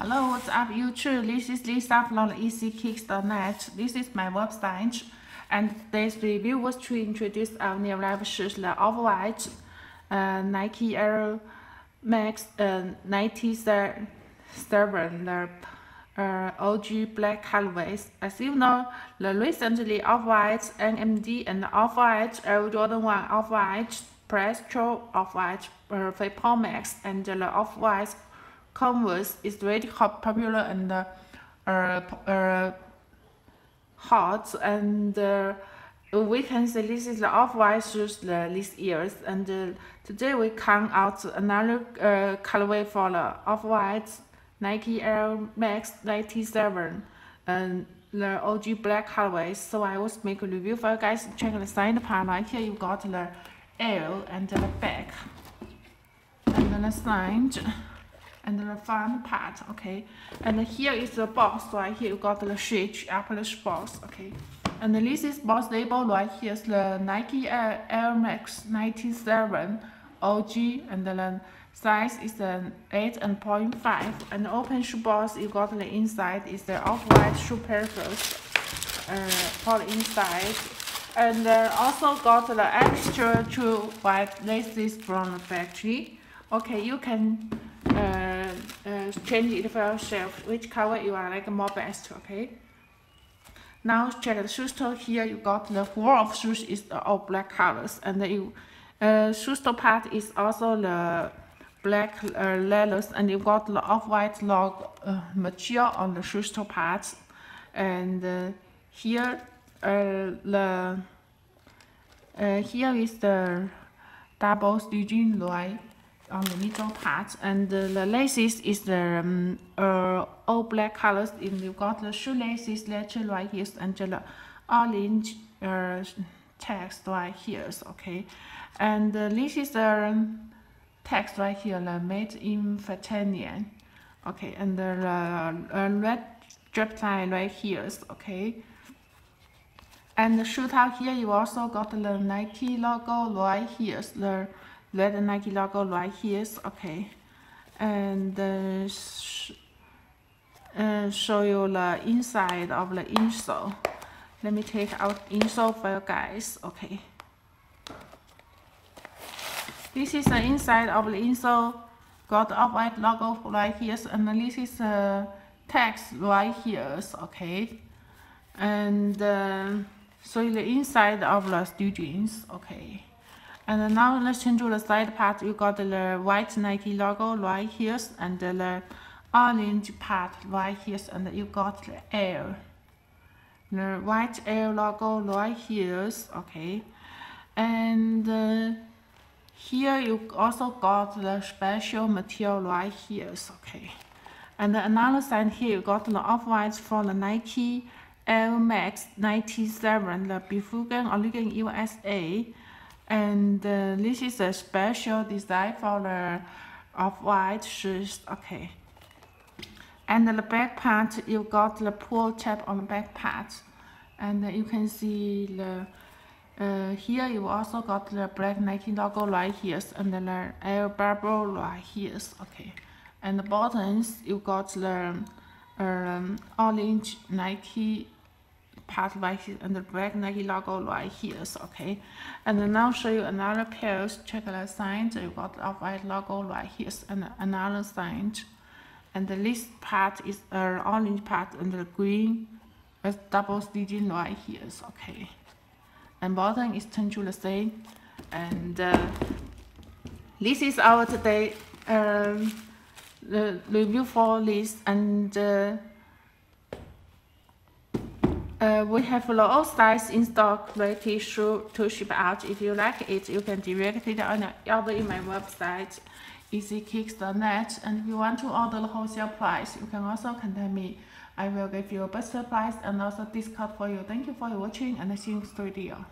Hello, what's up YouTube? This is Lisa from YeezyKickss.net. This is my website. And today's review was to introduce our new live shoes, the Off-White uh, Nike Air Max uh, 97, the uh, OG black colorways. As you know, the recently Off-White NMD and Off-White Air Jordan 1 Off-White Presto Off-White uh, Vapor Max and the Off-White Converse is very popular and uh, uh, hot and uh, we can say this is the off-white shoes uh, this years and uh, today we come out another uh, colorway for the off-white Nike Air Max 97 and the OG black colorway. So I will make a review for you guys. Check the side part right here. You got the L and the back. And then the side and the front part, okay? And here is the box right here, you got the switch, Apple box, okay? And this is box label right here is the Nike Air, Max 97 OG, and the size is the 8 and 0.5. And the open shoe box, you got the inside is the off-white shoe peripherals uh, for the inside. And uh, also got the extra two white laces from the factory. Okay, you can change it for yourself which color you are like more best okay? Now check the shoe store. Here you got the four of shoes is all black colors and the uh, shoe store part is also the black uh, leathers and you got the off-white log uh, material on the shoe store part and uh, here uh, the uh, here is the double stitching line on the middle part. And uh, the laces is the um, uh, all black colors. And you got the shoelaces later right here and the orange uh, text right here okay. And uh, this is the um, text right here the made in Fatanian okay and the uh, red strap line right here okay. And the shoe top here you also got the Nike logo right here the red Nike logo right here. Okay. And uh, sh uh, show you the inside of the insole. Let me take out insole for you guys. Okay. This is the inside of the insole. Got the off-white logo right here and this is the text right here. Okay. And uh, so the inside of the students okay and now let's change to the side part. You got the white Nike logo right here and the orange part right here and you got the Air. The white Air logo right here, okay. And uh, here you also got the special material right here, okay. And another side here you got the off-white for the Nike Air Max 97, the Beaverton Oregon USA and uh, this is a special design for the off-white shoes. Okay. And the back part you got the pull tab on the back part and uh, you can see the uh, here you also got the black Nike logo right here and the air bubble right here. Okay. And the buttons you got the um, orange Nike part right here and the black Nike logo right here okay. And then I'll show you another pair check the sign you got the white logo right here and another sign. And the this part is an orange part and the green is double stitching right here okay. And bottom is turned to the same and uh, this is our today um, the review for this and uh, uh, we have a lot of size in stock ready to ship out. If you like it, you can directly order in my website, yeezykickss.net. And if you want to order the wholesale price, you can also contact me. I will give you a better price and also discount for you. Thank you for watching and see you next video.